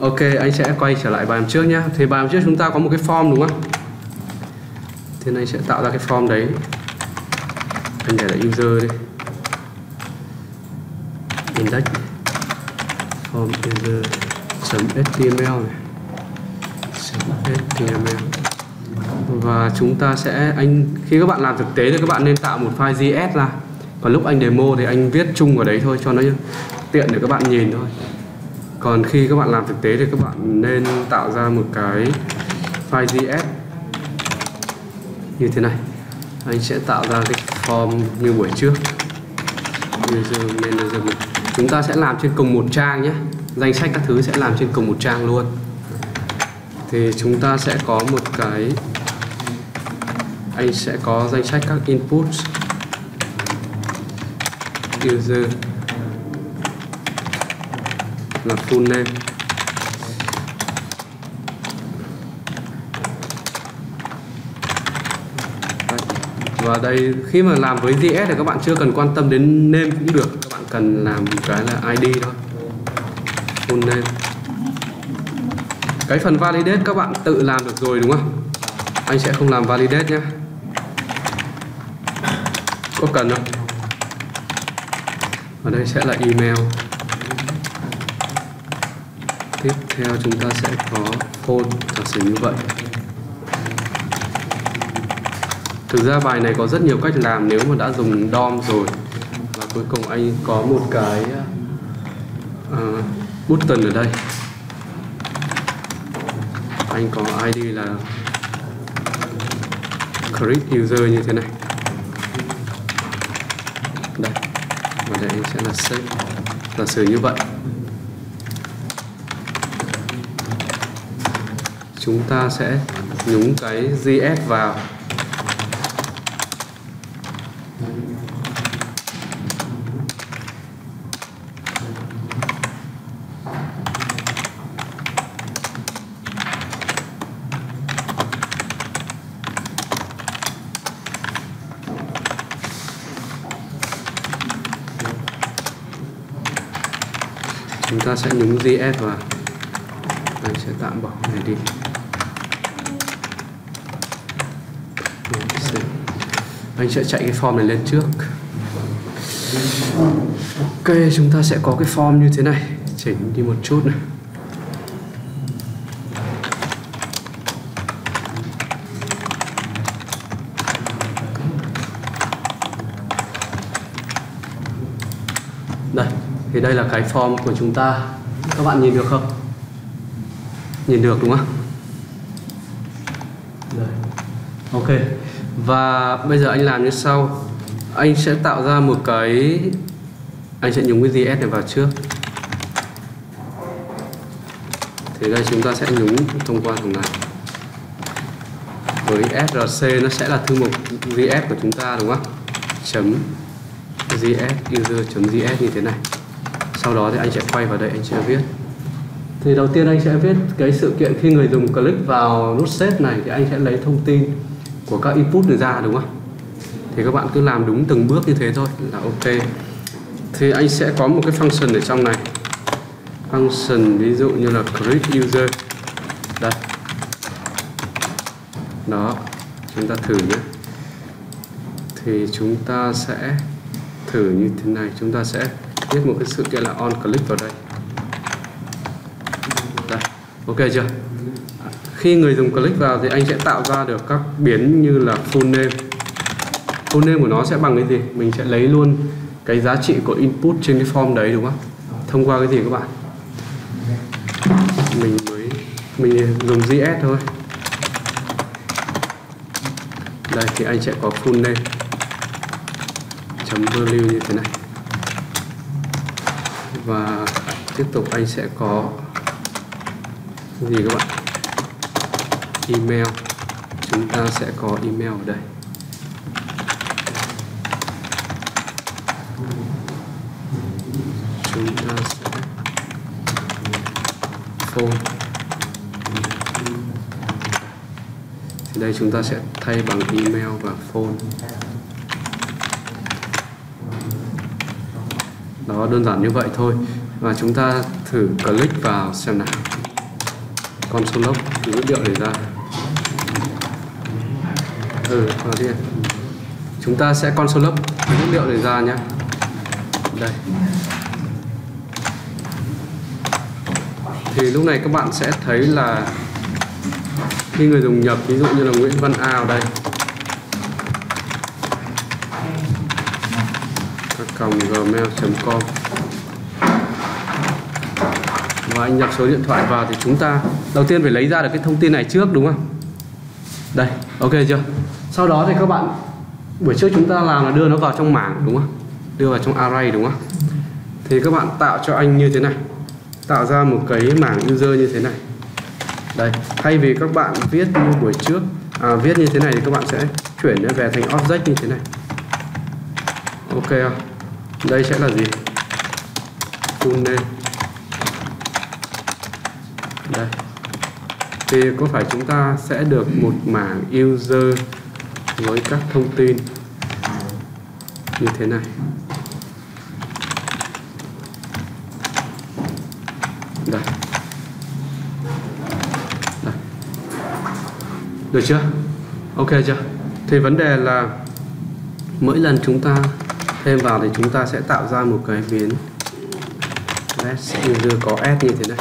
Ok, anh sẽ quay trở lại bài hôm trước nhé. Thì bài hôm trước chúng ta có một cái form đúng không? Thì anh sẽ tạo ra cái form đấy. Anh để là user đi. Index form user html này. html và chúng ta sẽ anh khi các bạn làm thực tế thì các bạn nên tạo một file JS ra còn lúc anh demo thì anh viết chung vào đấy thôi cho nó tiện để các bạn nhìn thôi còn khi các bạn làm thực tế thì các bạn nên tạo ra một cái file GF như thế này. Anh sẽ tạo ra cái form như buổi trước. User management chúng ta sẽ làm trên cùng một trang nhé. Danh sách các thứ sẽ làm trên cùng một trang luôn. Thì chúng ta sẽ có một cái, anh sẽ có danh sách các inputs. User là full name. Và đây, khi mà làm với JS thì các bạn chưa cần quan tâm đến name cũng được. Các bạn cần làm cái là ID thôi. Full name. Cái phần validate các bạn tự làm được rồi, đúng không? Anh sẽ không làm validate nhé có cần không? Ở đây sẽ là email tiếp theo chúng ta sẽ có phone giả sử như vậy. Thực ra bài này có rất nhiều cách làm nếu mà đã dùng DOM rồi. Và cuối cùng anh có một cái uh, button ở đây. Anh có ID là create user như thế này. Đây và đây sẽ là save giả sử như vậy. Chúng ta sẽ nhúng cái GS vào. Chúng ta sẽ nhúng GS vào. Mình sẽ tạm bỏ này đi. Anh sẽ chạy cái form này lên trước. Ok, chúng ta sẽ có cái form như thế này. Chỉnh đi một chút này. Đây, thì đây là cái form của chúng ta. Các bạn nhìn được không? Nhìn được đúng không đây. ok và bây giờ anh làm như sau. Anh sẽ tạo ra một cái, anh sẽ nhúng cái JS này vào trước. Thì đây chúng ta sẽ nhúng thông qua thằng này. Với src nó sẽ là thư mục JS của chúng ta, đúng không? Chấm js user chấm js như thế này. Sau đó thì anh sẽ quay vào đây, anh sẽ viết. Thì đầu tiên anh sẽ viết cái sự kiện khi người dùng click vào nút set này thì anh sẽ lấy thông tin của các input được ra, đúng không? Thì các bạn cứ làm đúng từng bước như thế thôi là ok. Thì anh sẽ có một cái function ở trong này. Function ví dụ như là create user. Đây. Đó, chúng ta thử nhé. Thì chúng ta sẽ thử như thế này. Chúng ta sẽ viết một cái sự kiện là on click vào đây. Đây, ok chưa? Khi người dùng click vào thì anh sẽ tạo ra được các biến như là full name. Full name của nó sẽ bằng cái gì? Mình sẽ lấy luôn cái giá trị của input trên cái form đấy, đúng không? Thông qua cái gì các bạn? Mình mới, mình dùng JS thôi. Đây, thì anh sẽ có full name. Chấm value như thế này. Và tiếp tục anh sẽ có gì các bạn? Email. Chúng ta sẽ có email ở đây. Chúng ta sẽ phone. Thì đây chúng ta sẽ thay bằng email và phone. Đó, đơn giản như vậy thôi. Và chúng ta thử click vào xem nào. Console log dữ liệu để ra ừ vào đi chúng ta sẽ console lớp dữ liệu để ra nhé. Đây. Thì lúc này các bạn sẽ thấy là khi người dùng nhập, ví dụ như là Nguyễn Văn A ở đây. Các còng gmail.com và anh nhập số điện thoại vào thì chúng ta đầu tiên phải lấy ra được cái thông tin này trước, đúng không? Đây, ok chưa? Sau đó thì các bạn buổi trước chúng ta làm là đưa nó vào trong mảng đúng không? Đưa vào trong array đúng không? Thì các bạn tạo cho anh như thế này. Tạo ra một cái mảng user như thế này. Đây thay vì các bạn viết như buổi trước à, viết như thế này thì các bạn sẽ chuyển nó về thành object như thế này. Ok không? Đây sẽ là gì? Full name. Đây. Thì có phải chúng ta sẽ được một mảng user với các thông tin như thế này. Đây. Đây. Được chưa? Ok chưa? Thì vấn đề là mỗi lần chúng ta thêm vào thì chúng ta sẽ tạo ra một cái biến let user có s như thế này.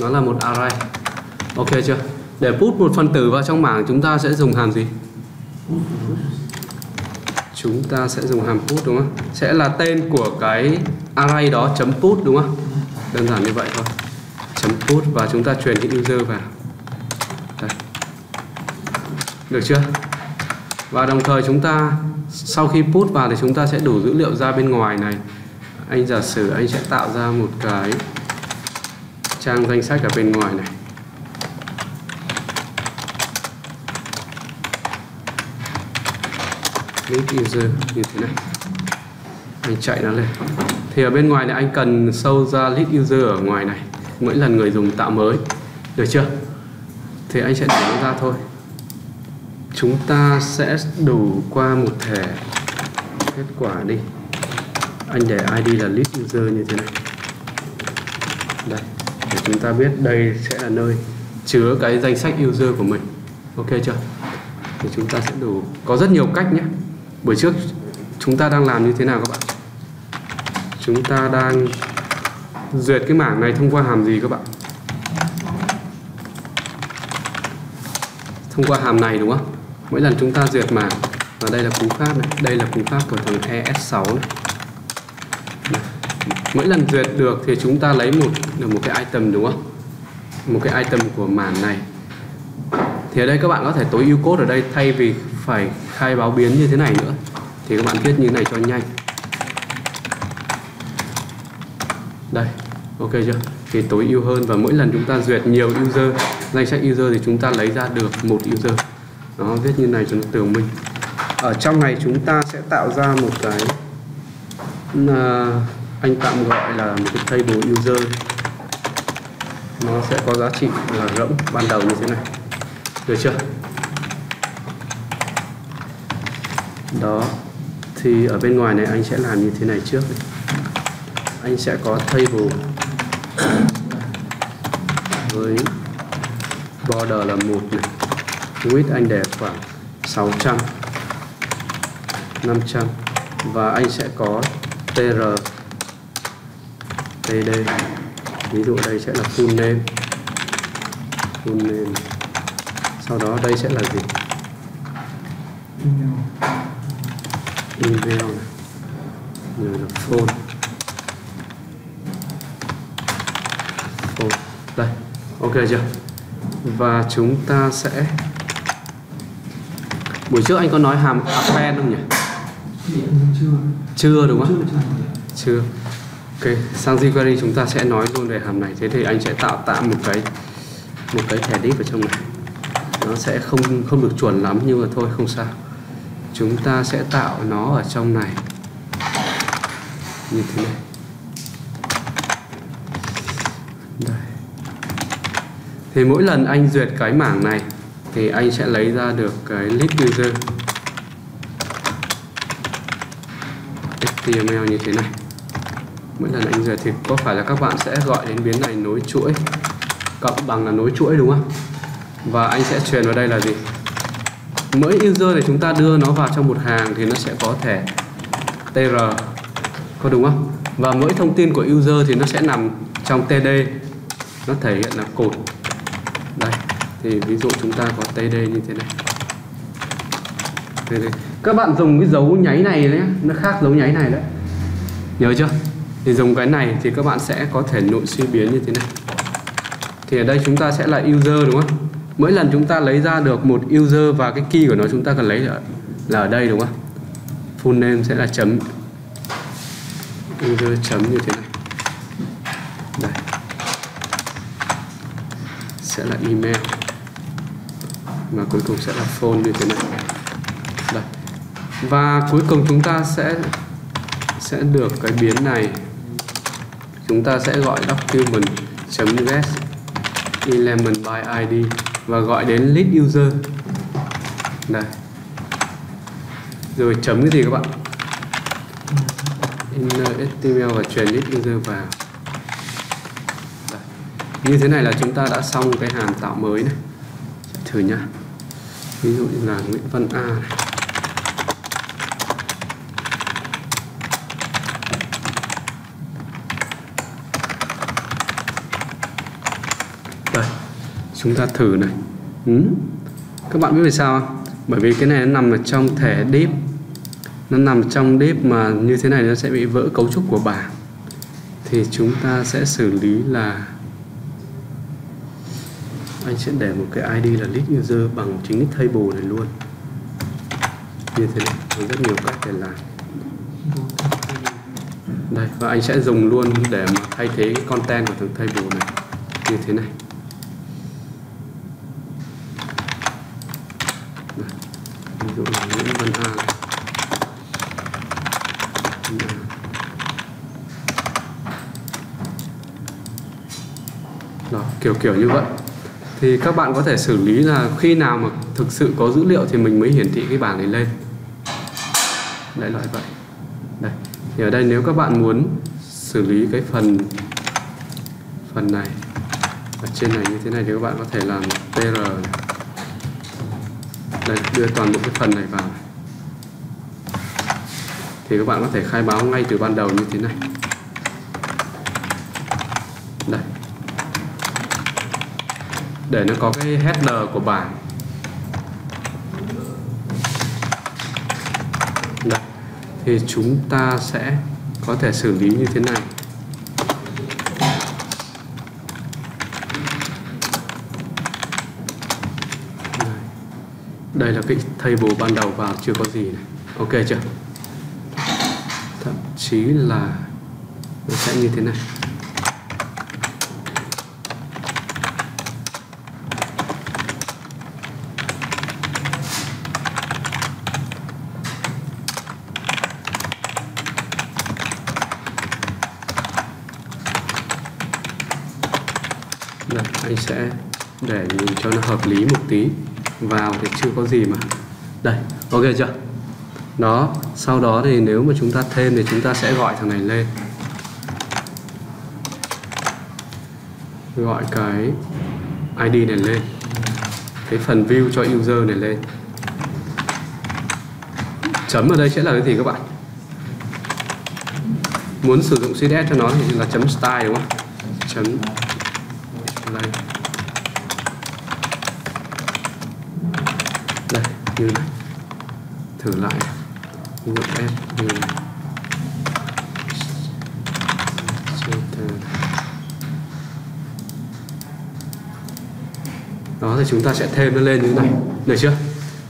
Nó là một array. Ok chưa? Để put một phân tử vào trong mảng, chúng ta sẽ dùng hàm gì? Chúng ta sẽ dùng hàm put, đúng không? Sẽ là tên của cái array đó, chấm put, đúng không? Đơn giản như vậy thôi. Chấm put và chúng ta truyền cái user vào. Đây. được chưa? Và đồng thời chúng ta, sau khi put vào thì chúng ta sẽ đủ dữ liệu ra bên ngoài này. Anh giả sử anh sẽ tạo ra một cái trang danh sách ở bên ngoài này. List user như thế này. Anh chạy nó lên. Thì ở bên ngoài này, anh cần sâu ra list user ở ngoài này, mỗi lần người dùng tạo mới. Được chưa? Thì anh sẽ để nó ra thôi. Chúng ta sẽ đủ qua một thẻ kết quả đi. Anh để id là list user như thế này. Đây, để chúng ta biết đây sẽ là nơi chứa cái danh sách user của mình. Ok chưa? Thì chúng ta sẽ đủ, có rất nhiều cách nhé buổi trước chúng ta đang làm như thế nào các bạn? Chúng ta đang duyệt cái mảng này thông qua hàm gì các bạn? Thông qua hàm này đúng không? Mỗi lần chúng ta duyệt mảng, và đây là cú pháp này, đây là cú pháp của thằng ES6 này. mỗi lần duyệt được thì chúng ta lấy một, được một cái item đúng không? Một cái item của mảng này. Thì ở đây các bạn có thể tối ưu code ở đây thay vì phải khai báo biến như thế này nữa. Thì các bạn viết như thế này cho nhanh. Đây ok chưa? Thì tối ưu hơn và mỗi lần chúng ta duyệt nhiều user danh sách user thì chúng ta lấy ra được một user. Nó viết như này cho nó tường minh. Ở trong này chúng ta sẽ tạo ra một cái uh, anh tạm gọi là một cái table user. Nó sẽ có giá trị là rỗng ban đầu như thế này. Được chưa? Đó. Thì ở bên ngoài này anh sẽ làm như thế này trước. Anh sẽ có table với border là một này. Width anh để khoảng 600 500 và anh sẽ có tr td ví dụ đây sẽ là full name. Full name. Sau đó đây sẽ là gì? Email này. Rồi là phone. Phone. Đây ok chưa? Và chúng ta sẽ buổi trước anh có nói hàm append không nhỉ? Chưa chưa đúng không? Chưa ok sang jQuery chúng ta sẽ nói luôn về hàm này. Thế thì anh sẽ tạo tạm một cái một cái thẻ div ở trong này. Nó sẽ không không được chuẩn lắm nhưng mà thôi không sao chúng ta sẽ tạo nó ở trong này. Như thế này. Đây. thì mỗi lần anh duyệt cái mảng này, thì anh sẽ lấy ra được cái list user. HTML như thế này. Mỗi lần anh duyệt thì có phải là các bạn sẽ gọi đến biến này nối chuỗi? Cộng bằng là nối chuỗi, đúng không? Và anh sẽ truyền vào đây là gì? Mỗi user này chúng ta đưa nó vào trong một hàng thì nó sẽ có thẻ tr có đúng không? Và mỗi thông tin của user thì nó sẽ nằm trong td nó thể hiện là cột. Đây, thì ví dụ chúng ta có td như thế này. Td. các bạn dùng cái dấu nháy này đấy nó khác dấu nháy này đấy. Nhớ chưa? Thì dùng cái này thì các bạn sẽ có thể nội suy biến như thế này. Thì ở đây chúng ta sẽ là user, đúng không? Mỗi lần chúng ta lấy ra được một user và cái key của nó chúng ta cần lấy là, là ở đây đúng không? Full name sẽ là chấm. User chấm như thế này. Đây. Sẽ là email. Và cuối cùng sẽ là phone như thế này. Đây. Và cuối cùng chúng ta sẽ sẽ được cái biến này. Chúng ta sẽ gọi document get element by id và gọi đến list user. Này rồi chấm cái gì các bạn? Inner uh, html và truyền list user vào. Đây. như thế này là chúng ta đã xong cái hàm tạo mới này. Thử nhá. Ví dụ như là Nguyễn Văn A này. Chúng ta thử này. Ừ. các bạn biết vì sao không? bởi vì cái này nó nằm ở trong thẻ deep. Nó nằm trong deep mà như thế này nó sẽ bị vỡ cấu trúc của bảng. Thì chúng ta sẽ xử lý là anh sẽ để một cái ID là list user bằng chính nick table này luôn. Như thế này, có rất nhiều cách để làm. Đây, và anh sẽ dùng luôn để mà thay thế cái content của thằng table này. Như thế này ví dụ là Nguyễn Văn A đó kiểu kiểu như vậy. Thì các bạn có thể xử lý là khi nào mà thực sự có dữ liệu thì mình mới hiển thị cái bảng này lên. Đại loại vậy. Đây. Thì ở đây nếu các bạn muốn xử lý cái phần phần này, ở trên này như thế này thì các bạn có thể làm tr này. Đây, đưa toàn bộ cái phần này vào thì các bạn có thể khai báo ngay từ ban đầu như thế này. Để nó có cái header của bảng Đấy. thì chúng ta sẽ có thể xử lý như thế này. Đây là cái table ban đầu vào, chưa có gì này. Ok chưa? Thậm chí là nó sẽ như thế này Đây, anh sẽ để nhìn cho nó hợp lý một tí. Vào thì chưa có gì mà. Đây, ok chưa? Đó, sau đó thì nếu mà chúng ta thêm thì chúng ta sẽ gọi thằng này lên. Gọi cái ID này lên. Cái phần view cho user này lên. Chấm ở đây sẽ là cái gì các bạn? Muốn sử dụng CSS cho nó thì là chấm style đúng không? Chấm đây đây như này thử lại. Ví dụ f như này đó, thì chúng ta sẽ thêm nó lên như thế này. Được chưa?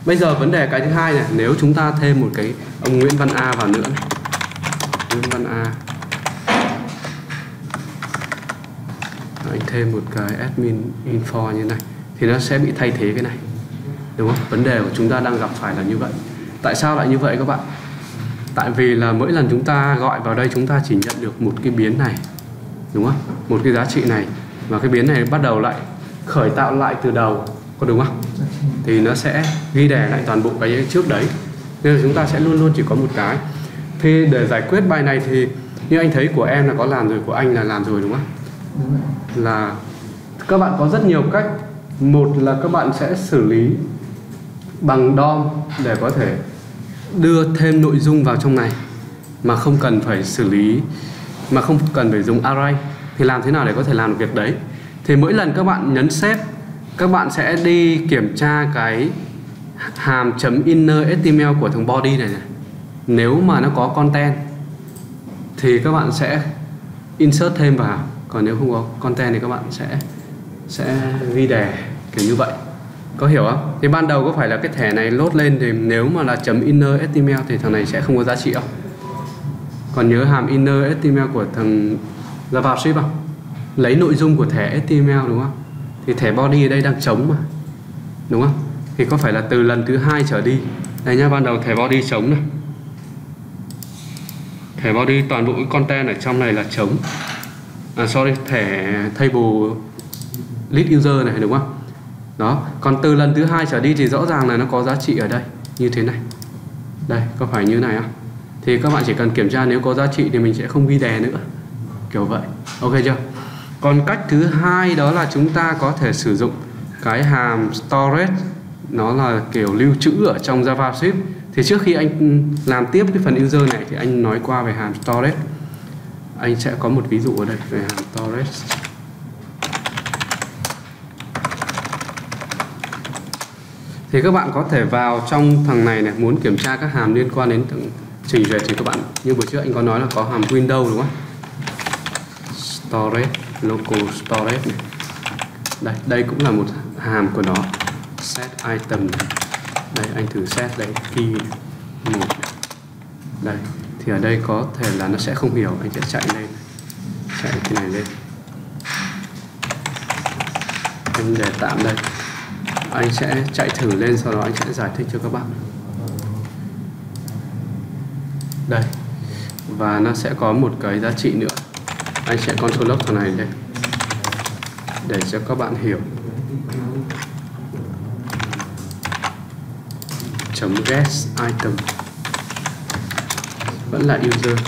Bây giờ vấn đề cái thứ hai này, nếu chúng ta thêm một cái ông Nguyễn Văn A vào nữa này. Nguyễn Văn A. Anh thêm một cái admin info như này. Thì nó sẽ bị thay thế cái này đúng không? Vấn đề của chúng ta đang gặp phải là như vậy. Tại sao lại như vậy các bạn? Tại vì là mỗi lần chúng ta gọi vào đây, chúng ta chỉ nhận được một cái biến này. Đúng không? Một cái giá trị này. Và cái biến này bắt đầu lại khởi tạo lại từ đầu. Có đúng không? Thì nó sẽ ghi đè lại toàn bộ cái trước đấy. Nên là chúng ta sẽ luôn luôn chỉ có một cái. Thì để giải quyết bài này thì như anh thấy của em là có làm rồi, của anh là làm rồi, đúng không? Đúng rồi. là các bạn có rất nhiều cách. Một là các bạn sẽ xử lý bằng DOM để có thể đưa thêm nội dung vào trong này mà không cần phải xử lý, mà không cần phải dùng array, thì làm thế nào để có thể làm được việc đấy? Thì mỗi lần các bạn nhấn save, các bạn sẽ đi kiểm tra cái hàm chấm inner html của thằng body này này. Nếu mà nó có content, thì các bạn sẽ insert thêm vào. Còn nếu không có content thì các bạn sẽ sẽ ghi đề kiểu như vậy có hiểu không? Thì ban đầu có phải là cái thẻ này lốt lên thì nếu mà là chấm inner html thì thằng này sẽ không có giá trị không? Còn nhớ hàm inner html của thằng JavaScript không? Lấy nội dung của thẻ html đúng không? Thì thẻ body ở đây đang trống mà. Đúng không? Thì có phải là từ lần thứ hai trở đi. Đây nhá, ban đầu thẻ body trống này. Thẻ body toàn bộ cái content ở trong này là trống. À sorry, thẻ table list user này đúng không? Đó, còn từ lần thứ hai trở đi thì rõ ràng là nó có giá trị ở đây như thế này. Đây, có phải như này không? Thì các bạn chỉ cần kiểm tra nếu có giá trị thì mình sẽ không ghi đè nữa. Kiểu vậy. Ok chưa? Còn cách thứ hai đó là chúng ta có thể sử dụng cái hàm storage nó là kiểu lưu trữ ở trong JavaScript. Thì trước khi anh làm tiếp cái phần user này thì anh nói qua về hàm storage. Anh sẽ có một ví dụ ở đây về hàm storage. Thì các bạn có thể vào trong thằng này này muốn kiểm tra các hàm liên quan đến trình duyệt thì các bạn như buổi trước anh có nói là có hàm Windows đúng không? Storage, local storage này. Đây, đây cũng là một hàm của nó. Set item này. Đây anh thử set đấy key một. Đây, thì ở đây có thể là nó sẽ không hiểu, anh sẽ chạy lên. Chạy cái này lên. Anh để tạm đây anh sẽ chạy thử lên, sau đó anh sẽ giải thích cho các bạn đây. Và nó sẽ có một cái giá trị nữa. Anh sẽ control lock thằng này đây. Để cho các bạn hiểu. Chấm guess item. Vẫn là user.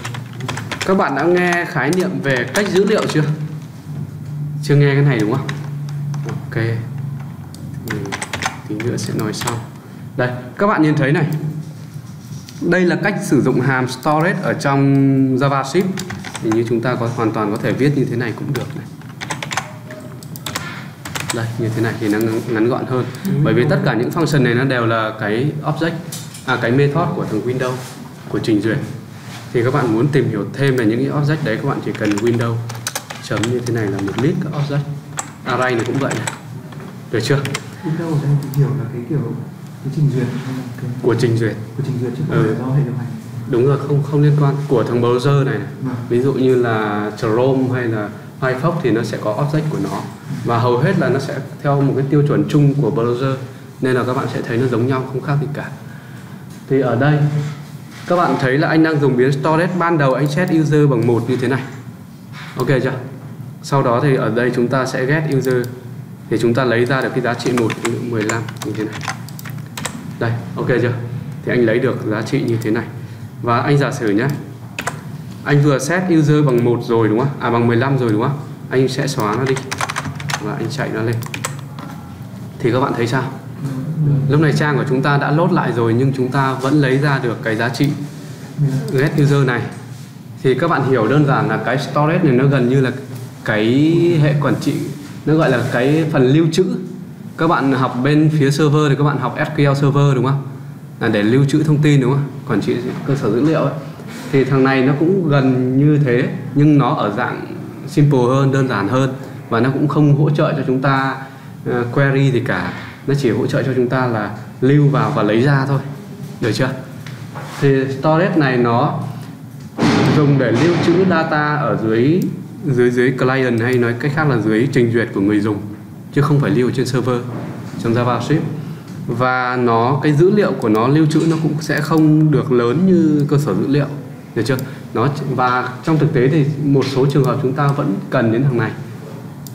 Các bạn đã nghe khái niệm về cách dữ liệu chưa? Chưa nghe cái này đúng không? Ok tí nữa sẽ nói sau. Đây, các bạn nhìn thấy này. Đây là cách sử dụng hàm storage ở trong JavaScript. Thì như chúng ta có hoàn toàn có thể viết như thế này cũng được này. Đây, như thế này thì nó ngắn gọn hơn. Bởi vì tất cả những function này nó đều là cái object à cái method của thằng Windows, của trình duyệt. Thì các bạn muốn tìm hiểu thêm về những cái object đấy, các bạn chỉ cần Windows chấm như thế này là một list các object. Array này cũng vậy này. Được chưa? Windows ở đây thì hiểu là cái kiểu cái trình duyệt hay là cái của trình duyệt. Của trình duyệt chứ không Ừ. phải do hệ điều hành. Đúng rồi không không liên quan. Của thằng browser này, này. Vâng. ví dụ như là Chrome hay là Firefox thì nó sẽ có object của nó. Và hầu hết là nó sẽ theo một cái tiêu chuẩn chung của browser. Nên là các bạn sẽ thấy nó giống nhau không khác gì cả. Thì ở đây các bạn thấy là anh đang dùng biến storage ban đầu anh set user bằng một như thế này. Ok chưa? Sau đó thì ở đây chúng ta sẽ get user thì chúng ta lấy ra được cái giá trị một, ví dụ 15 như thế này. Đây, ok chưa? Thì anh lấy được giá trị như thế này. Và anh giả sử nhé. Anh vừa set user bằng một rồi, đúng không? À bằng 15 rồi, đúng không? Anh sẽ xóa nó đi. Và anh chạy nó lên. Thì các bạn thấy sao? Lúc này trang của chúng ta đã lốt lại rồi, nhưng chúng ta vẫn lấy ra được cái giá trị get user này. Thì các bạn hiểu đơn giản là cái storage này nó gần như là cái hệ quản trị nó gọi là cái phần lưu trữ. Các bạn học bên phía server thì các bạn học SQL server đúng không? Là để lưu trữ thông tin đúng không? Quản trị cơ sở dữ liệu ấy. thì thằng này nó cũng gần như thế nhưng nó ở dạng simple hơn đơn giản hơn. Và nó cũng không hỗ trợ cho chúng ta uh, query gì cả. Nó chỉ hỗ trợ cho chúng ta là lưu vào và lấy ra thôi. Được chưa? Thì storage này nó dùng để lưu trữ data ở dưới dưới dưới client hay nói cách khác là dưới trình duyệt của người dùng chứ không phải lưu trên server trong JavaScript. Và nó cái dữ liệu của nó lưu trữ nó cũng sẽ không được lớn như cơ sở dữ liệu được chưa? Nó và trong thực tế thì một số trường hợp chúng ta vẫn cần đến thằng này.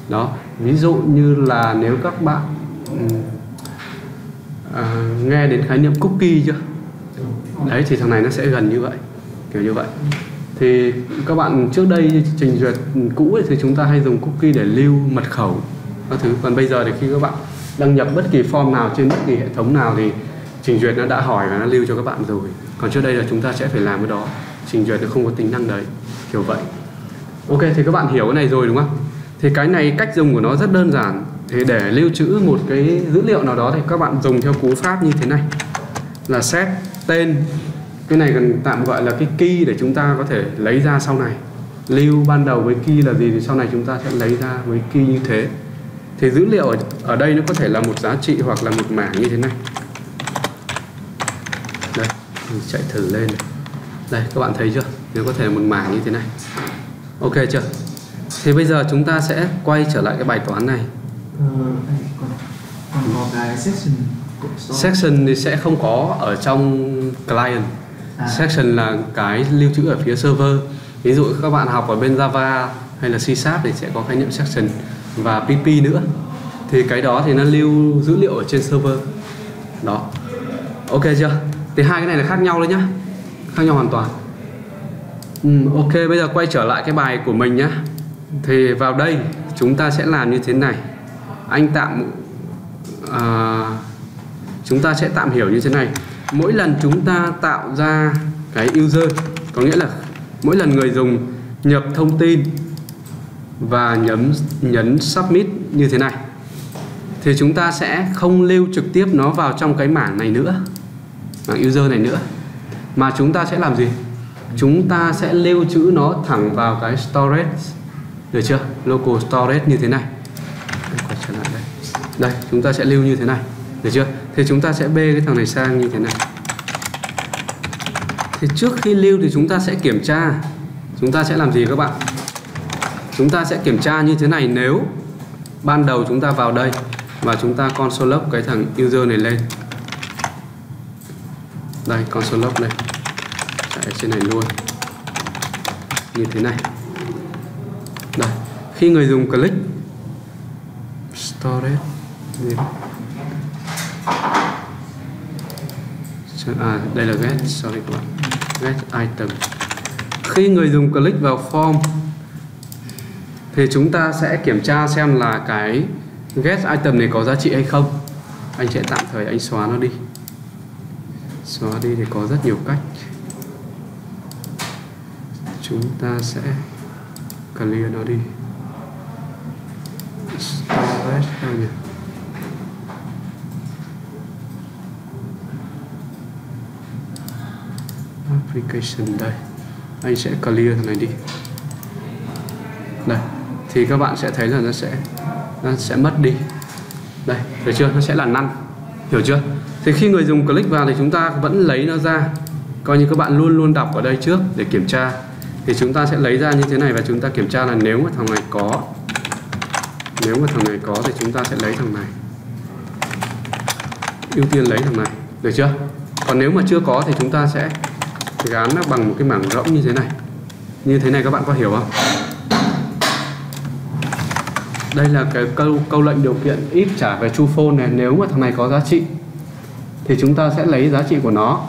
Đó ví dụ như là nếu các bạn à, nghe đến khái niệm cookie chưa? Đấy thì thằng này nó sẽ gần như vậy kiểu như vậy thì các bạn trước đây trình duyệt cũ ấy, thì chúng ta hay dùng cookie để lưu mật khẩu các thứ. Còn bây giờ thì khi các bạn đăng nhập bất kỳ form nào trên bất kỳ hệ thống nào thì trình duyệt nó đã hỏi và nó lưu cho các bạn rồi. Còn trước đây là chúng ta sẽ phải làm cái đó. Trình duyệt nó không có tính năng đấy kiểu vậy. Ok thì các bạn hiểu cái này rồi đúng không? Thì cái này cách dùng của nó rất đơn giản. Thì để lưu trữ một cái dữ liệu nào đó thì các bạn dùng theo cú pháp như thế này. Là set tên cái này cần tạm gọi là cái key để chúng ta có thể lấy ra sau này. Lưu ban đầu với key là gì thì sau này chúng ta sẽ lấy ra với key như thế. Thì dữ liệu ở, ở đây nó có thể là một giá trị hoặc là một mảng như thế này. Đây mình chạy thử lên này. đây các bạn thấy chưa? Nó có thể một mảng như thế này. Ok chưa? Thì bây giờ chúng ta sẽ quay trở lại cái bài toán này. Ờ, section thì sẽ không có ở trong client À. section là cái lưu trữ ở phía server. Ví dụ các bạn học ở bên Java hay là C Sharp thì sẽ có khái niệm section. Và PP nữa. Thì cái đó thì nó lưu dữ liệu ở trên server. Đó. Ok chưa? Thì hai cái này là khác nhau đấy nhá. Khác nhau hoàn toàn. Ừ, ok bây giờ quay trở lại cái bài của mình nhá. Thì vào đây chúng ta sẽ làm như thế này. Anh tạm à, chúng ta sẽ tạm hiểu như thế này mỗi lần chúng ta tạo ra cái user có nghĩa là mỗi lần người dùng nhập thông tin và nhấn nhấn submit như thế này thì chúng ta sẽ không lưu trực tiếp nó vào trong cái mảng này nữa mảng user này nữa. Mà chúng ta sẽ làm gì? Chúng ta sẽ lưu trữ nó thẳng vào cái storage. Được chưa? Local storage như thế này. Đây, chúng ta sẽ lưu như thế này được chưa? Thì chúng ta sẽ bê cái thằng này sang như thế này thì trước khi lưu thì chúng ta sẽ kiểm tra. Chúng ta sẽ làm gì các bạn? Chúng ta sẽ kiểm tra như thế này nếu ban đầu chúng ta vào đây và chúng ta console log cái thằng user này lên. Đây, console log này chạy trên này luôn. Như thế này. Đây, khi người dùng click, storage, gì đó. À đây là get sorry các bạn. Get item. Khi người dùng click vào form, thì chúng ta sẽ kiểm tra xem là cái get item này có giá trị hay không. Anh sẽ tạm thời anh xóa nó đi. Xóa đi thì có rất nhiều cách. Chúng ta sẽ clear nó đi. Storage đâu nhỉ application đây. Anh sẽ clear thằng này đi. Đây, thì các bạn sẽ thấy là nó sẽ nó sẽ mất đi. Đây được chưa? Nó sẽ là năn. Hiểu chưa? Thì khi người dùng click vào thì chúng ta vẫn lấy nó ra. Coi như các bạn luôn luôn đọc ở đây trước để kiểm tra. Thì chúng ta sẽ lấy ra như thế này và chúng ta kiểm tra là nếu mà thằng này có, nếu mà thằng này có thì chúng ta sẽ lấy thằng này. Ưu tiên lấy thằng này. Được chưa? Còn nếu mà chưa có thì chúng ta sẽ gán nó bằng một cái mảng rỗng như thế này. Như thế này các bạn có hiểu không? Đây là cái câu câu lệnh điều kiện if trả về chu phôn này. Nếu mà thằng này có giá trị, thì chúng ta sẽ lấy giá trị của nó.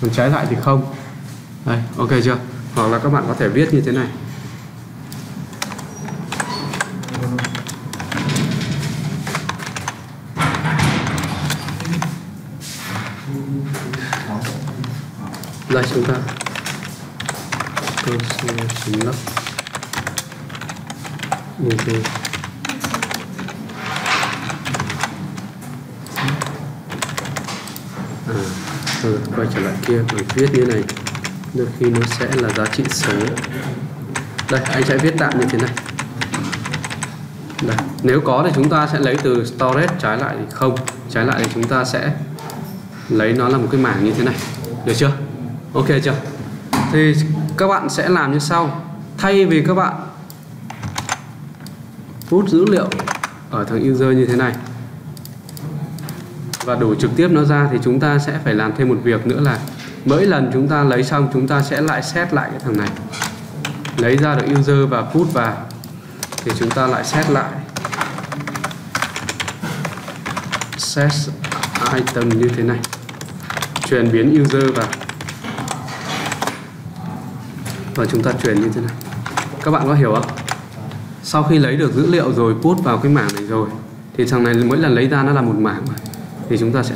Còn trái lại thì không. Đây, ok chưa? Hoặc là các bạn có thể viết như thế này. Là chúng ta. Câu chính lắp như thế à rồi quay trở lại kia mình viết như này. Đôi khi nó sẽ là giá trị số. Đây, anh sẽ viết tạm như thế này. Đây. nếu có thì chúng ta sẽ lấy từ storage trái lại thì không. Trái lại thì chúng ta sẽ lấy nó là một cái mảng như thế này. Được chưa? Ok chưa? Thì các bạn sẽ làm như sau. Thay vì các bạn put dữ liệu ở thằng user như thế này và đổi trực tiếp nó ra, thì chúng ta sẽ phải làm thêm một việc nữa là mỗi lần chúng ta lấy xong, chúng ta sẽ lại set lại cái thằng này. Lấy ra được user và put vào, thì chúng ta lại set lại. Set item như thế này. Chuyển biến user vào và chúng ta truyền như thế này. Các bạn có hiểu không? Sau khi lấy được dữ liệu rồi, put vào cái mảng này rồi, thì thằng này mỗi lần lấy ra nó là một mảng mà. thì chúng ta sẽ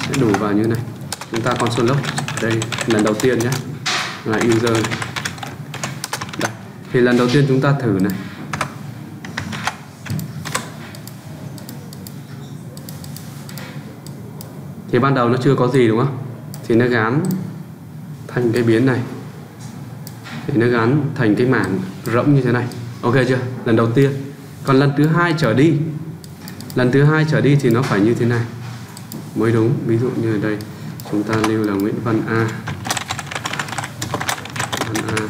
sẽ đủ vào như này. Chúng ta console log đây, lần đầu tiên nhé. Là user này. Đây. thì lần đầu tiên chúng ta thử này. Thì ban đầu nó chưa có gì, đúng không? Thì nó gán thành cái biến này thì nó gắn thành cái mảng rỗng như thế này. Ok chưa? Lần đầu tiên. Còn lần thứ hai trở đi. Lần thứ hai trở đi thì nó phải như thế này. Mới đúng. Ví dụ như ở đây. Chúng ta lưu là Nguyễn Văn A. Văn A.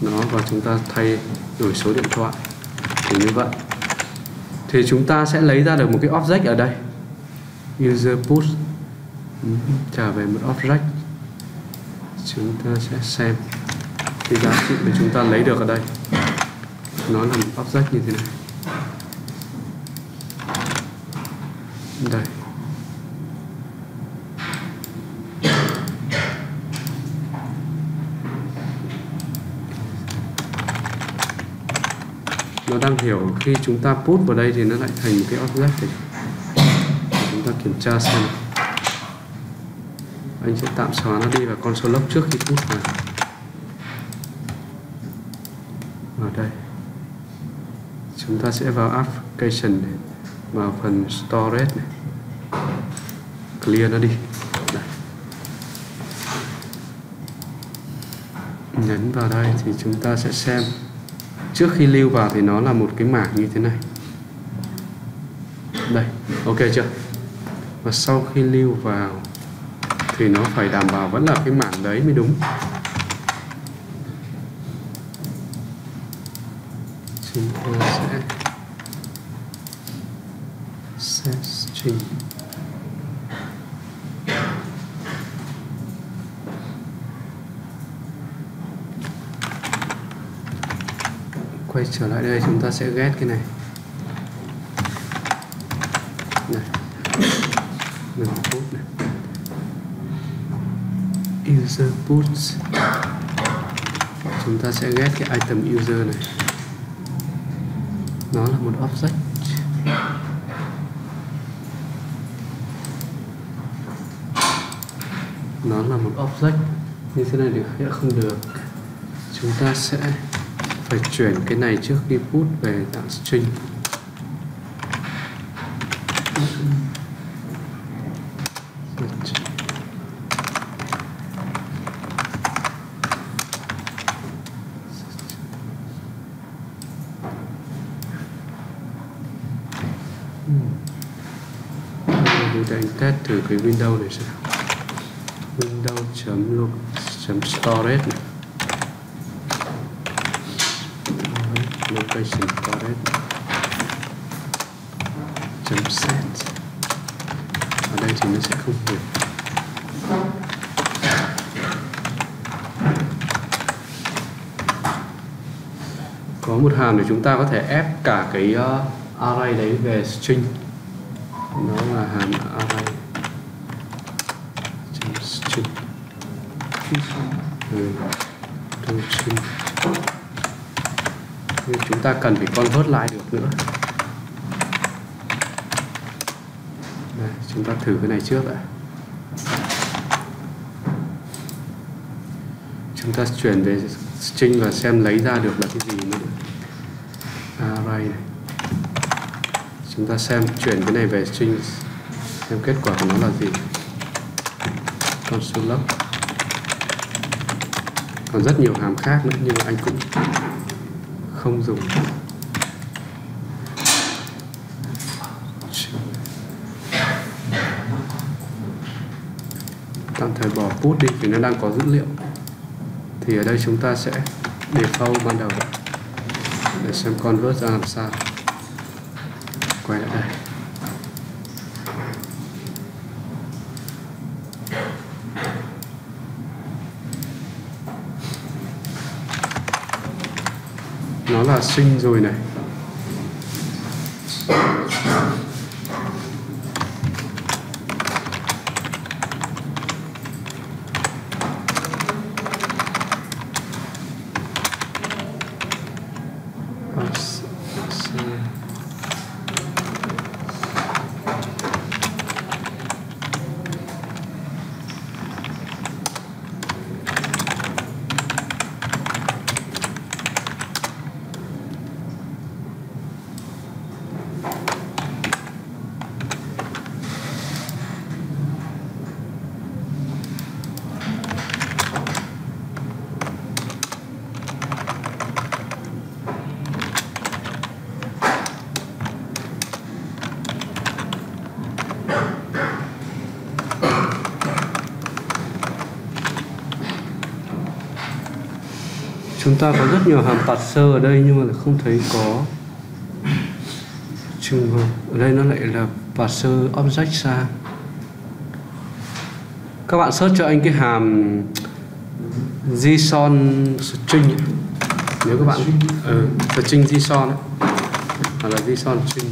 Nó và chúng ta thay đổi số điện thoại. Thì như vậy. Thì chúng ta sẽ lấy ra được một cái object ở đây. User push ừ, trả về một object. Chúng ta sẽ xem cái giá trị mà chúng ta lấy được ở đây. Nó là một object như thế này. Đây. Nó đang hiểu khi chúng ta put vào đây thì nó lại thành một cái object này. Chúng ta kiểm tra xem. Anh sẽ tạm xóa nó đi và console log trước khi put vào ở đây. Chúng ta sẽ vào application này, vào phần storage này. Clear nó đi. Đây. nhấn vào đây thì chúng ta sẽ xem. Trước khi lưu vào thì nó là một cái mảng như thế này. Đây, ok chưa? Và sau khi lưu vào thì nó phải đảm bảo vẫn là cái mảng đấy mới đúng. Chúng sẽ set string quay trở lại đây, chúng ta sẽ ghét cái này. Này. Mình put này. User puts. Chúng ta sẽ ghét cái item user này nó là một object. Nó là một object. Như thế này thì không được. Chúng ta sẽ phải chuyển cái này trước khi put về dạng string. Để ta test thử cái Windows này xem. Windows.storage này. Location storage chấm set. Ở đây thì nó sẽ không hiểu có một hàm để chúng ta có thể ép cả cái uh, array đấy về string nó là hàm array string ừ. string nhưng chúng ta cần phải convert lại được nữa. Đây, chúng ta thử cái này trước ạ chúng ta chuyển về string và xem lấy ra được là cái gì nữa array này chúng ta xem chuyển cái này về string xem kết quả của nó là gì. Console log còn rất nhiều hàm khác nữa, nhưng mà anh cũng không dùng. Tạm thời bỏ put đi, vì nó đang có dữ liệu. Thì ở đây chúng ta sẽ default ban đầu để xem convert ra làm sao quay lại đây. Nó là sinh rồi này chúng ta có rất nhiều hàm tạt sơ ở đây nhưng mà không thấy có trường hợp. Ở đây nó lại là parser object sang các bạn search cho anh cái hàm JSON string. Nếu các bạn ừ, string JSON ấy. hoặc là JSON string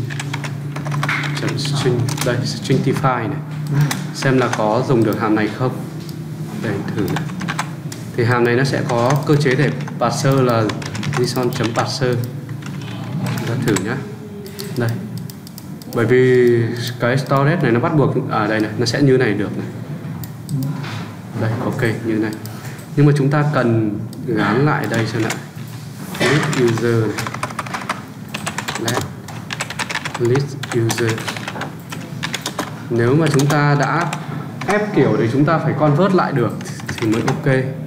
chấm string đây stringify này. Xem là có dùng được hàm này không? Để thử này thì hàm này nó sẽ có cơ chế để parser là json chấm parser chúng ta thử nhá. Đây. Bởi vì cái storage này nó bắt buộc ở à, đây này nó sẽ như này được này. Đây ok như này. Nhưng mà chúng ta cần gắn lại đây xem nào. List user. Này Let list user. Nếu mà chúng ta đã ép kiểu để chúng ta phải convert lại được thì mới ok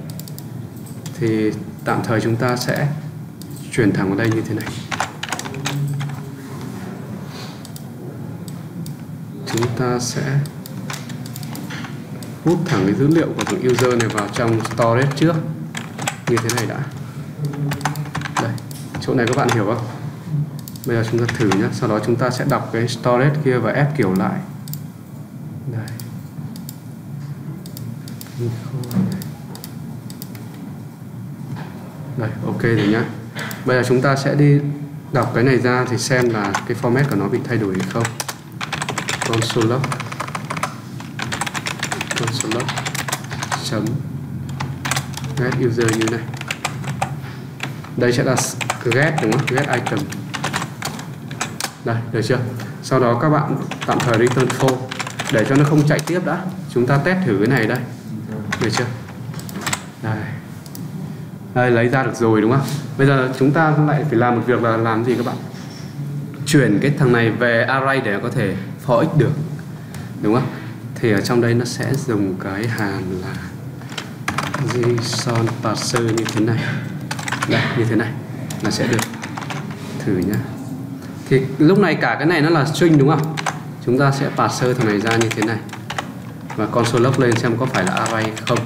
thì tạm thời chúng ta sẽ chuyển thẳng vào đây như thế này. Chúng ta sẽ hút thẳng cái dữ liệu của thằng user này vào trong storage trước. Như thế này đã. Đây, chỗ này các bạn hiểu không? Bây giờ chúng ta thử nhé sau đó chúng ta sẽ đọc cái storage kia và ép kiểu lại. Đây. Đây ok rồi nhá. Bây giờ chúng ta sẽ đi đọc cái này ra thì xem là cái format của nó bị thay đổi hay không. Console log. Console log. Chấm. Get user như này. Đây sẽ là get đúng không? Get item. Đây, được chưa? Sau đó các bạn tạm thời return false để cho nó không chạy tiếp đã. Chúng ta test thử cái này đây. Được chưa? Đây đây lấy ra được rồi, đúng không? Bây giờ chúng ta lại phải làm một việc là làm gì các bạn? Chuyển cái thằng này về array để có thể for x được, đúng không? Thì ở trong đây nó sẽ dùng cái hàm là json parser như thế này. Đây, như thế này là sẽ được thử nhá. Thì lúc này cả cái này nó là string, đúng không? Chúng ta sẽ parser thằng này ra như thế này. Và console log lên xem có phải là array không.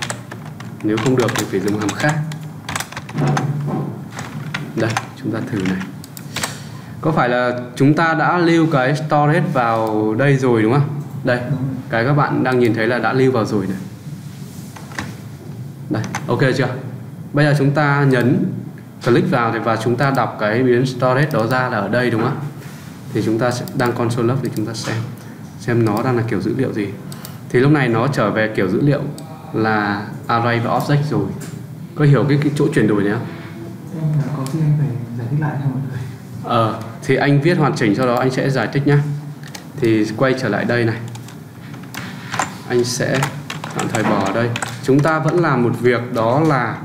Nếu không được thì phải dùng hàm khác đây, chúng ta thử này. Có phải là chúng ta đã lưu cái storage vào đây rồi đúng không? Đây, cái các bạn đang nhìn thấy là đã lưu vào rồi này. Đây, ok chưa? Bây giờ chúng ta nhấn click vào thì và chúng ta đọc cái biến storage đó ra là ở đây đúng không? Thì chúng ta sẽ đang console log thì chúng ta xem. Xem nó đang là kiểu dữ liệu gì. Thì lúc này nó trở về kiểu dữ liệu là array và object rồi có hiểu cái, cái chỗ chuyển đổi này không? Có khi anh phải giải thích lại cho mọi người. Ờ, thì anh viết hoàn chỉnh sau đó anh sẽ giải thích nhé Thì quay trở lại đây này. Anh sẽ tạm thời bỏ ở đây. Chúng ta vẫn làm một việc đó là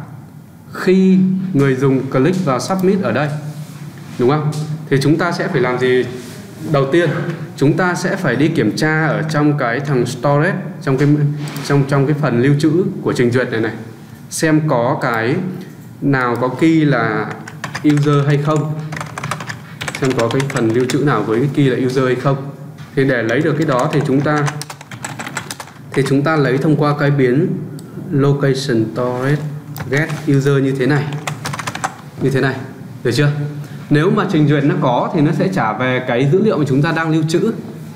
Khi người dùng click vào submit ở đây Đúng không? Thì chúng ta sẽ phải làm gì? Đầu tiên chúng ta sẽ phải đi kiểm tra ở trong cái thằng storage trong cái trong trong cái phần lưu trữ của trình duyệt này này xem có cái nào có key là user hay không. Xem có cái phần lưu trữ nào với cái key là user hay không. Thì để lấy được cái đó thì chúng ta, thì chúng ta lấy thông qua cái biến location storage get user như thế này. Như thế này, được chưa? Nếu mà trình duyệt nó có thì nó sẽ trả về cái dữ liệu mà chúng ta đang lưu trữ.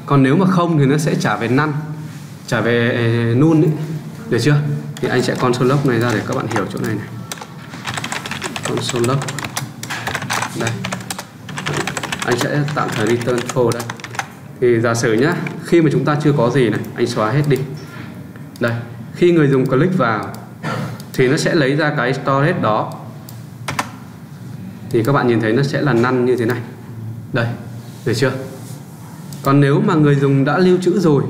Còn nếu mà không thì nó sẽ trả về năn trả về eh, null ấy, được chưa? Thì anh sẽ console log này ra để các bạn hiểu chỗ này này. Console log đây. Anh sẽ tạm thời return false đây. Thì giả sử nhá, khi mà chúng ta chưa có gì này, anh xóa hết đi. Đây, khi người dùng click vào, thì nó sẽ lấy ra cái storage đó. Thì các bạn nhìn thấy nó sẽ là năn như thế này. Đây được chưa? Còn nếu mà người dùng đã lưu trữ rồi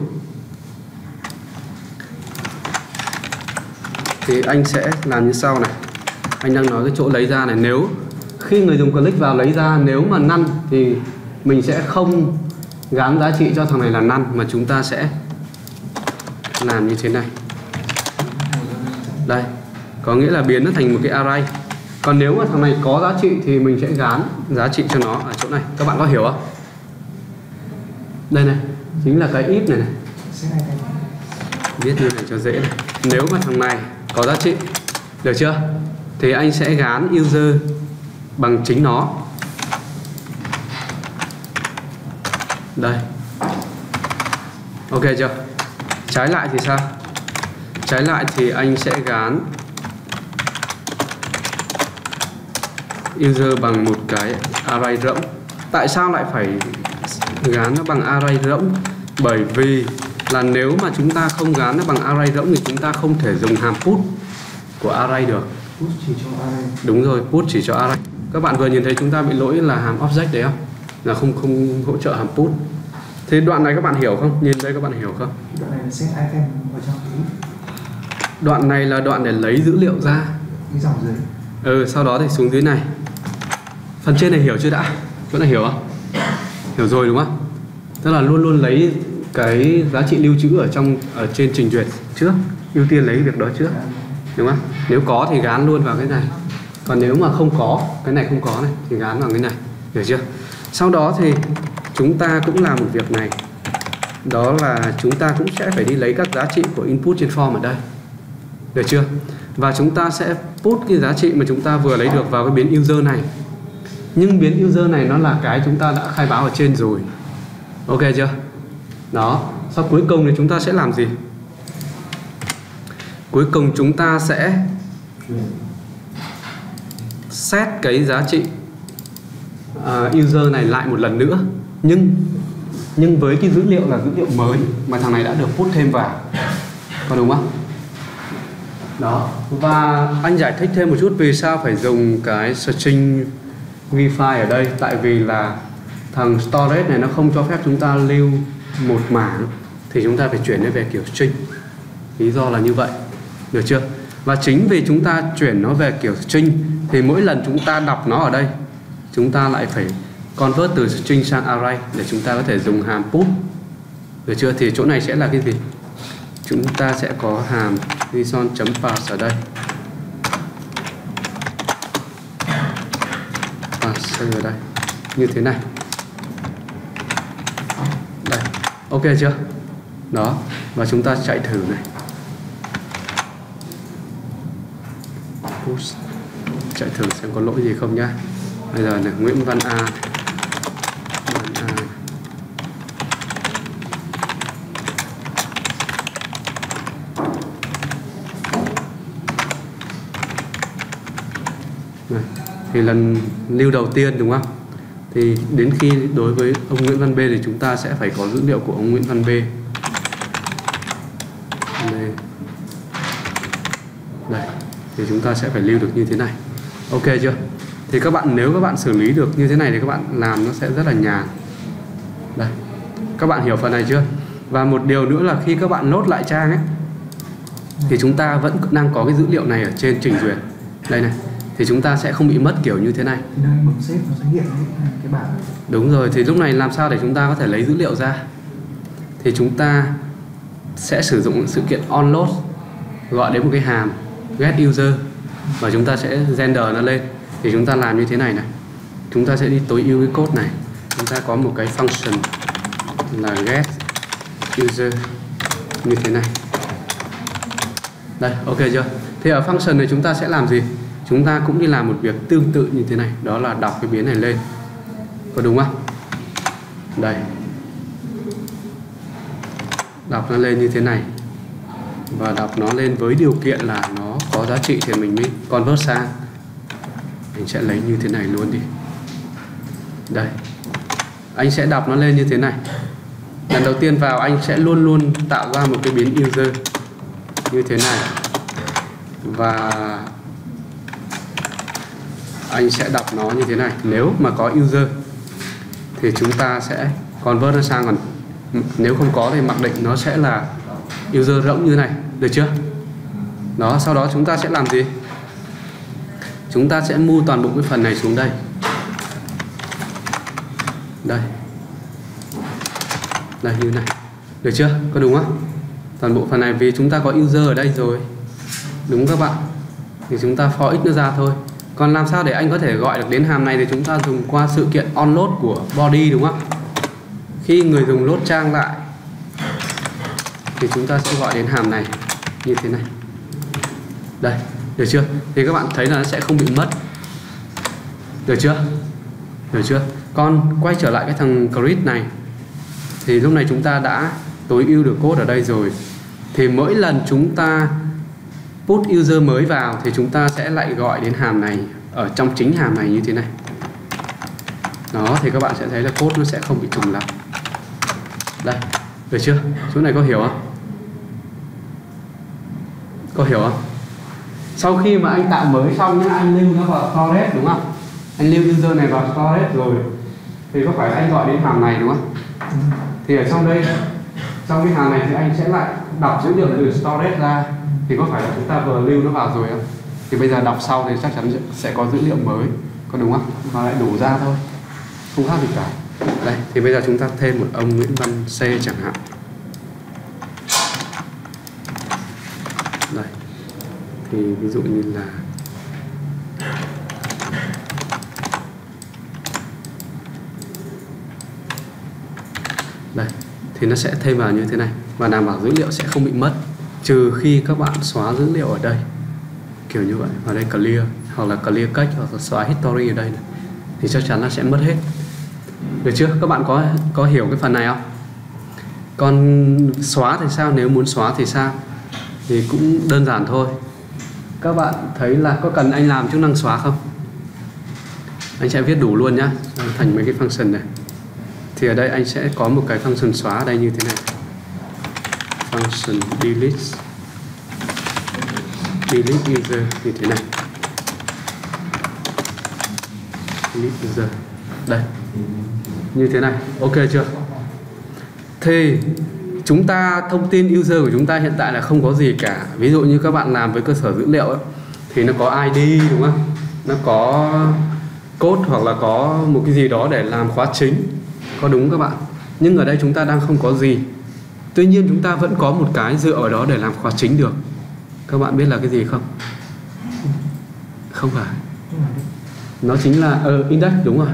thì anh sẽ làm như sau này. Anh đang nói cái chỗ lấy ra này. Nếu khi người dùng click vào lấy ra nếu mà năn thì mình sẽ không gắn giá trị cho thằng này là năn mà chúng ta sẽ làm như thế này. Đây có nghĩa là biến nó thành một cái array. Còn nếu mà thằng này có giá trị thì mình sẽ gán giá trị cho nó ở chỗ này. Các bạn có hiểu không? Đây này chính là cái if này này. Viết như này cho dễ này. Nếu mà thằng này có giá trị. Được chưa? Thì anh sẽ gán user bằng chính nó. Đây. Ok chưa? Trái lại thì sao? Trái lại thì anh sẽ gán user bằng một cái array rỗng tại sao lại phải gán nó bằng array rỗng bởi vì là nếu mà chúng ta không gán nó bằng array rỗng thì chúng ta không thể dùng hàm put của array được. Put chỉ cho array. đúng rồi put chỉ cho array. Các bạn vừa nhìn thấy chúng ta bị lỗi là hàm object đấy không? Là không không hỗ trợ hàm put. Thế đoạn này các bạn hiểu không? Nhìn đây các bạn hiểu không? Đoạn này là set item vào trong cái đoạn này là đoạn để lấy dữ liệu ra. Cái dòng dưới. ừ sau đó thì xuống dưới này. Phần trên này hiểu chưa đã? Chỗ này hiểu không? Hiểu rồi đúng không? Tức là luôn luôn lấy cái giá trị lưu trữ ở trong, ở trên trình duyệt trước, ưu tiên lấy việc đó trước, đúng không? Nếu có thì gán luôn vào cái này. Còn nếu mà không có, cái này không có này, thì gán vào cái này. Hiểu chưa? Sau đó thì chúng ta cũng làm một việc này. Đó là chúng ta cũng sẽ phải đi lấy các giá trị của input trên form ở đây. Được chưa? Và chúng ta sẽ put cái giá trị mà chúng ta vừa lấy được vào cái biến user này. Nhưng biến user này nó là cái chúng ta đã khai báo ở trên rồi. Ok chưa? Đó. Sau cuối cùng thì chúng ta sẽ làm gì? Cuối cùng chúng ta sẽ xét cái giá trị uh, user này lại một lần nữa. Nhưng nhưng với cái dữ liệu là dữ liệu mới mà thằng này đã được put thêm vào. Có đúng không? Đó. Và anh giải thích thêm một chút vì sao phải dùng cái string vfile ở đây. Tại vì là thằng storage này nó không cho phép chúng ta lưu một mảng thì chúng ta phải chuyển nó về kiểu string lý do là như vậy. Được chưa? Và chính vì chúng ta chuyển nó về kiểu string thì mỗi lần chúng ta đọc nó ở đây, chúng ta lại phải convert từ string sang array để chúng ta có thể dùng hàm put. Được chưa? Thì chỗ này sẽ là cái gì? Chúng ta sẽ có hàm json.parse ở đây. Parse ở đây. Như thế này đây ok chưa? Đó và chúng ta chạy thử này. Push. chạy thử xem có lỗi gì không nhá. Bây giờ này Nguyễn Văn A. Văn A. Này, thì lần lưu đầu tiên đúng không? Thì đến khi đối với ông Nguyễn Văn B thì chúng ta sẽ phải có dữ liệu của ông Nguyễn Văn B. Đây, đây. Thì chúng ta sẽ phải lưu được như thế này. Ok chưa? Thì các bạn nếu các bạn xử lý được như thế này thì các bạn làm nó sẽ rất là nhàn. Đây. Các bạn hiểu phần này chưa? Và một điều nữa là khi các bạn nốt lại trang ấy thì chúng ta vẫn đang có cái dữ liệu này ở trên trình duyệt. Đây này thì chúng ta sẽ không bị mất kiểu như thế này. Nơi bấm save nó sẽ hiện cái, cái bảng. đúng rồi thì lúc này làm sao để chúng ta có thể lấy dữ liệu ra? Thì chúng ta sẽ sử dụng sự kiện onload gọi đến một cái hàm get user và chúng ta sẽ render nó lên. Thì chúng ta làm như thế này này. Chúng ta sẽ đi tối ưu cái code này. Chúng ta có một cái function là get user như thế này. Đây ok chưa? Thì ở function này chúng ta sẽ làm gì chúng ta cũng đi làm một việc tương tự như thế này, đó là đọc cái biến này lên. Có đúng không? Đây. Đọc nó lên như thế này. Và đọc nó lên với điều kiện là nó có giá trị thì mình mới convert sang. Mình sẽ lấy như thế này luôn đi. Đây. Anh sẽ đọc nó lên như thế này. Lần đầu tiên vào, anh sẽ luôn luôn tạo ra một cái biến user như thế này. Và anh sẽ đọc nó như thế này. Nếu mà có user, thì chúng ta sẽ convert nó sang còn, nếu không có thì mặc định nó sẽ là user rỗng như thế này. Được chưa? Đó, sau đó chúng ta sẽ làm gì? Chúng ta sẽ mua toàn bộ cái phần này xuống đây. Đây. Đây, như này. Được chưa? Có đúng không? Toàn bộ phần này vì chúng ta có user ở đây rồi. Đúng các bạn. Thì chúng ta for x nó ra thôi còn làm sao để anh có thể gọi được đến hàm này thì chúng ta dùng qua sự kiện onload của body đúng không khi người dùng load trang lại thì chúng ta sẽ gọi đến hàm này như thế này. Đây, được chưa? Thì các bạn thấy là nó sẽ không bị mất. Được chưa? Được chưa? Con quay trở lại cái thằng grid này. Thì lúc này chúng ta đã tối ưu được code ở đây rồi. Thì mỗi lần chúng ta put user mới vào thì chúng ta sẽ lại gọi đến hàm này ở trong chính hàm này như thế này. Đó thì các bạn sẽ thấy là code nó sẽ không bị trùng lặp. Đây được chưa? Chỗ này có hiểu không? Có hiểu không? Sau khi mà anh tạo mới xong nhá anh lưu nó vào storage đúng không? Anh lưu user này vào storage rồi thì có phải anh gọi đến hàm này đúng không? Thì ở trong đây trong cái hàm này thì anh sẽ lại đọc dữ liệu từ storage ra thì có phải là chúng ta vừa lưu nó vào rồi không? Thì bây giờ đọc sau thì chắc chắn sẽ có dữ liệu mới, có đúng không? Nó lại đủ ra thôi. Không khác gì cả. Đây, thì bây giờ chúng ta thêm một ông Nguyễn Văn C chẳng hạn. Đây. Thì ví dụ như là đây, thì nó sẽ thêm vào như thế này. Và đảm bảo dữ liệu sẽ không bị mất trừ khi các bạn xóa dữ liệu ở đây. Kiểu như vậy. Vào đây clear. Hoặc là clear cách, hoặc là xóa history ở đây này. thì chắc chắn là sẽ mất hết. Được chưa? Các bạn có có hiểu cái phần này không? Còn xóa thì sao? Nếu muốn xóa thì sao? Thì cũng đơn giản thôi. Các bạn thấy là có cần anh làm chức năng xóa không? Anh sẽ viết đủ luôn nhá. Thành mấy cái function này. Thì ở đây anh sẽ có một cái function xóa ở đây như thế này function delete delete user như thế này delete user đây. Như thế này ok chưa? Thì chúng ta thông tin user của chúng ta hiện tại là không có gì cả. Ví dụ như các bạn làm với cơ sở dữ liệu ấy, thì nó có ID đúng không? Nó có code hoặc là có một cái gì đó để làm khóa chính. Có đúng các bạn? Nhưng ở đây chúng ta đang không có gì tuy nhiên chúng ta vẫn có một cái dựa ở đó để làm khóa chính được. Các bạn biết là cái gì không? Không phải. Nó chính là uh, index đúng rồi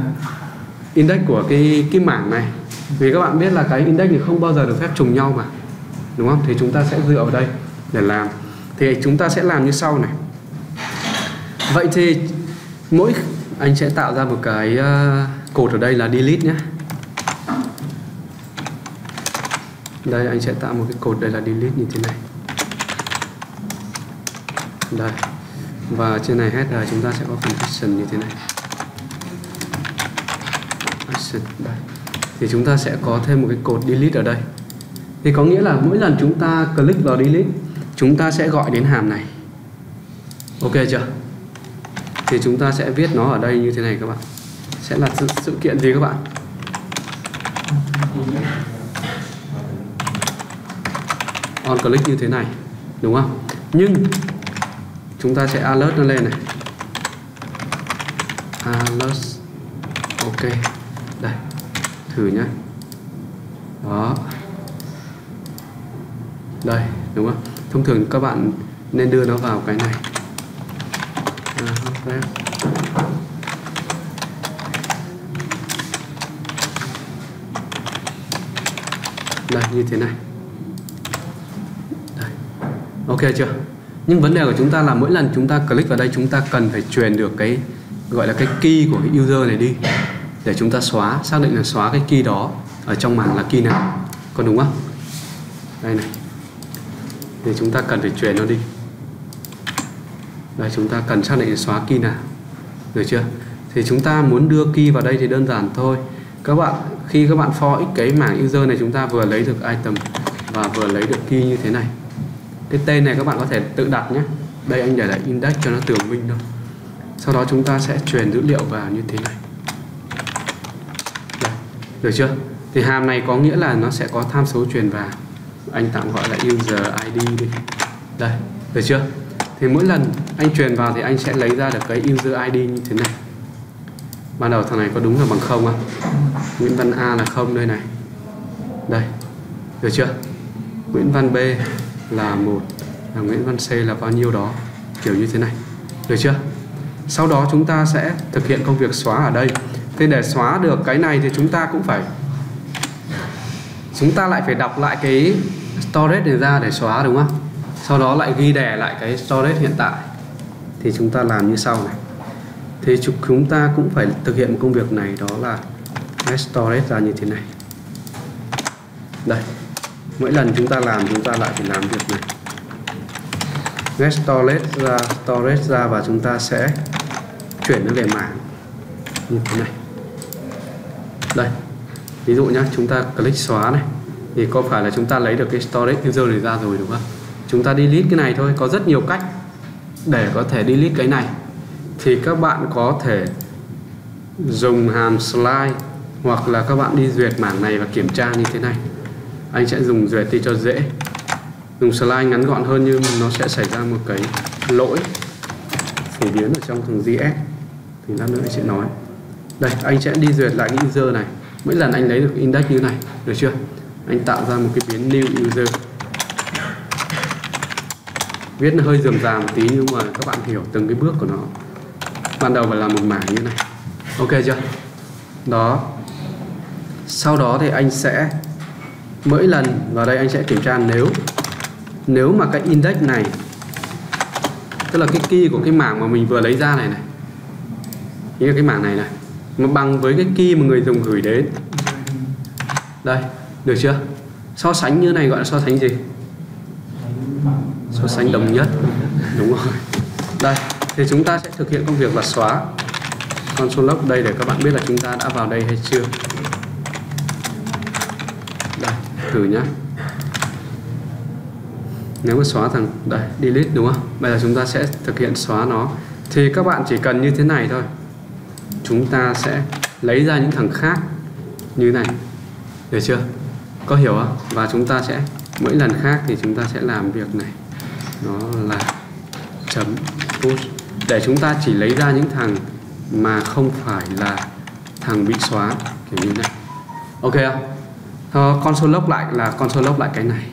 index của cái cái mảng này. Vì các bạn biết là cái index thì không bao giờ được phép trùng nhau mà. Đúng không? Thì chúng ta sẽ dựa vào đây để làm. Thì chúng ta sẽ làm như sau này. Vậy thì mỗi anh sẽ tạo ra một cái uh, cột ở đây là delete nhé. Đây anh sẽ tạo một cái cột đây là delete như thế này. Đây. Và trên này header chúng ta sẽ có phần action như thế này. Action đây. Thì chúng ta sẽ có thêm một cái cột delete ở đây. Thì có nghĩa là mỗi lần chúng ta click vào delete chúng ta sẽ gọi đến hàm này. Ok chưa? Thì chúng ta sẽ viết nó ở đây như thế này các bạn. Sẽ là sự, sự kiện gì các bạn? On click như thế này đúng không? Nhưng chúng ta sẽ alert nó lên này. Alert ok. Đây thử nhé đó. Đây đúng không? Thông thường các bạn nên đưa nó vào cái này. À, đây như thế này chưa? Nhưng vấn đề của chúng ta là mỗi lần chúng ta click vào đây, chúng ta cần phải truyền được cái, gọi là cái key của cái user này đi, để chúng ta xóa, xác định là xóa cái key đó ở trong mảng là key nào. Có đúng không? Đây này. Thì chúng ta cần phải truyền nó đi. Đây, chúng ta cần xác định xóa key nào. Được chưa? Thì chúng ta muốn đưa key vào đây thì đơn giản thôi. Các bạn, khi các bạn for x cái mảng user này, chúng ta vừa lấy được item và vừa lấy được key như thế này cái tên này các bạn có thể tự đặt nhé. Đây anh để lại index cho nó tường minh thôi. Sau đó chúng ta sẽ truyền dữ liệu vào như thế này. Đây, được chưa? Thì hàm này có nghĩa là nó sẽ có tham số truyền vào. Anh tạm gọi là user id đi. Đây được chưa? Thì mỗi lần anh truyền vào thì anh sẽ lấy ra được cái user id như thế này. Ban đầu thằng này có đúng là bằng không không? Nguyễn Văn A là không đây này. Đây được chưa? Nguyễn Văn B là một, là Nguyễn Văn C là bao nhiêu đó, kiểu như thế này. Được chưa? Sau đó chúng ta sẽ thực hiện công việc xóa ở đây. Thế để xóa được cái này thì chúng ta cũng phải, chúng ta lại phải đọc lại cái storage này ra để xóa, đúng không? Sau đó lại ghi đè lại cái storage hiện tại. Thì chúng ta làm như sau này. Thì chúng ta cũng phải thực hiện công việc này, đó là storage ra như thế này. Đây mỗi lần chúng ta làm, chúng ta lại phải làm việc này. Get storage ra storage ra và chúng ta sẽ chuyển nó về mảng. Như thế này. Đây. Ví dụ nhé chúng ta click xóa này. Thì có phải là chúng ta lấy được cái storage user này ra rồi, đúng không? Chúng ta delete cái này thôi, có rất nhiều cách để có thể delete cái này. Thì các bạn có thể dùng hàm slide hoặc là các bạn đi duyệt mảng này và kiểm tra như thế này anh sẽ dùng duyệt đi cho dễ. Dùng slide ngắn gọn hơn nhưng nó sẽ xảy ra một cái lỗi phổ biến ở trong thằng GS thì lát nữa anh sẽ nói. Đây, anh sẽ đi duyệt lại cái user này. Mỗi lần anh lấy được index như này, được chưa? Anh tạo ra một cái biến new user. Viết nó hơi dườm già một tí nhưng mà các bạn hiểu từng cái bước của nó. Ban đầu phải làm một mảng như này. Ok chưa? Đó. Sau đó thì anh sẽ mỗi lần vào đây anh sẽ kiểm tra nếu nếu mà cái index này, tức là cái key của cái mảng mà mình vừa lấy ra này này như là cái mảng này này mà bằng với cái key mà người dùng gửi đến. Đây, được chưa? So sánh như này gọi là so sánh gì? So sánh đồng nhất. Đúng rồi. Đây, thì chúng ta sẽ thực hiện công việc là xóa. Console log đây để các bạn biết là chúng ta đã vào đây hay chưa thử nhé. nếu mà xóa thằng, đây, delete đúng không? Bây giờ chúng ta sẽ thực hiện xóa nó. Thì các bạn chỉ cần như thế này thôi. Chúng ta sẽ lấy ra những thằng khác như này. Được chưa? Có hiểu không? Và chúng ta sẽ, mỗi lần khác thì chúng ta sẽ làm việc này. Nó là chấm push. Để chúng ta chỉ lấy ra những thằng mà không phải là thằng bị xóa, kiểu như này. Ok không? Thôi, console log lại là console log lại cái này.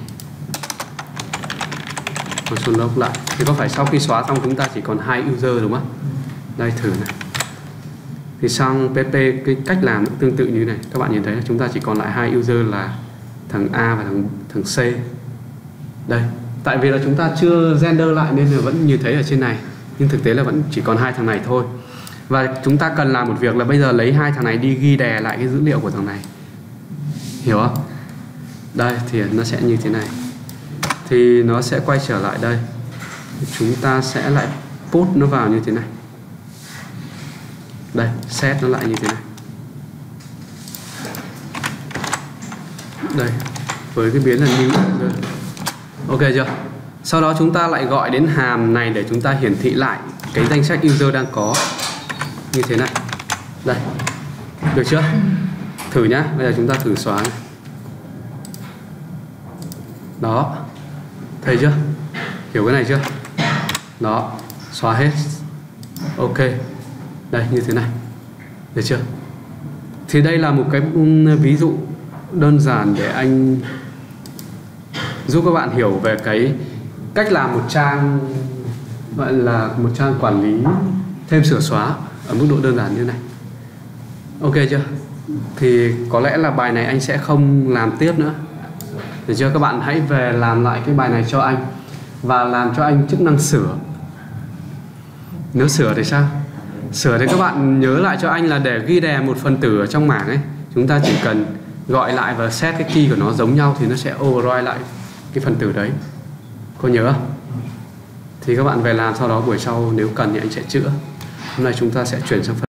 Console log lại. Thì có phải sau khi xóa xong chúng ta chỉ còn hai user đúng không? Đây thử này. Thì xong pp cái cách làm cũng tương tự như này. Các bạn nhìn thấy là chúng ta chỉ còn lại hai user là thằng a và thằng thằng c. Đây. Tại vì là chúng ta chưa render lại nên là vẫn như thấy ở trên này. Nhưng thực tế là vẫn chỉ còn hai thằng này thôi. Và chúng ta cần làm một việc là bây giờ lấy hai thằng này đi ghi đè lại cái dữ liệu của thằng này hiểu không? Đây, thì nó sẽ như thế này. Thì nó sẽ quay trở lại đây. Chúng ta sẽ lại put nó vào như thế này. Đây, set nó lại như thế này. Đây, với cái biến là new. User ok chưa? Sau đó chúng ta lại gọi đến hàm này để chúng ta hiển thị lại cái danh sách user đang có như thế này. Đây, được chưa? Thử nhá, bây giờ chúng ta thử xóa này. đó. Thấy chưa? Hiểu cái này chưa? Đó, xóa hết. Ok. Đây, như thế này. Được chưa? Thì đây là một cái ví dụ đơn giản để anh giúp các bạn hiểu về cái cách làm một trang, gọi là một trang quản lý, thêm sửa xóa ở mức độ đơn giản như này. Ok chưa? Thì có lẽ là bài này anh sẽ không làm tiếp nữa. Để cho các bạn hãy về làm lại cái bài này cho anh và làm cho anh chức năng sửa. Nếu sửa thì sao? Sửa thì các bạn nhớ lại cho anh là để ghi đè một phần tử ở trong mảng ấy. Chúng ta chỉ cần gọi lại và set cái key của nó giống nhau thì nó sẽ override lại cái phần tử đấy. Có nhớ không? Thì các bạn về làm sau đó, buổi sau nếu cần thì anh sẽ chữa. Hôm nay chúng ta sẽ chuyển sang phần